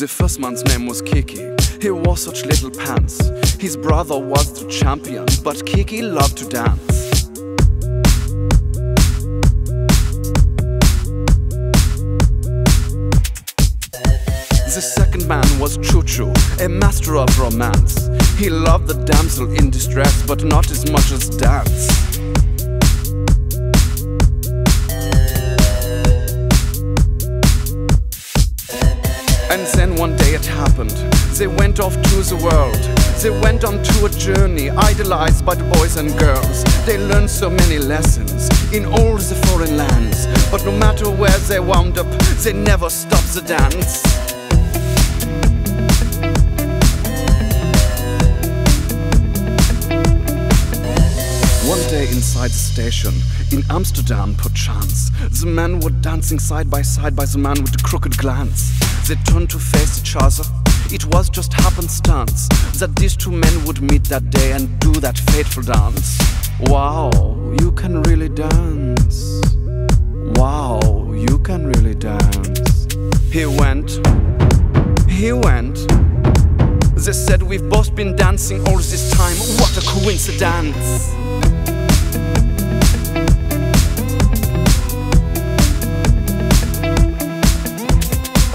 The first man's name was Kiki. He wore such little pants. His brother was the champion, but Kiki loved to dance. The second man was Choo Choo, a master of romance. He loved the damsel in distress, but not as much as dance. One day it happened. They went off to the world. They went on to a journey, idolized by the boys and girls. They learned so many lessons in all the foreign lands. But no matter where they wound up, they never stopped the dance. One day inside the station, in Amsterdam perchance, the men were dancing side by side by the man with the crooked glance. They turned to face each other. It was just happenstance that these two men would meet that day and do that fateful dance. Wow, you can really dance. Wow, you can really dance. He went, he went. They said we've both been dancing all this time. What a coincidence!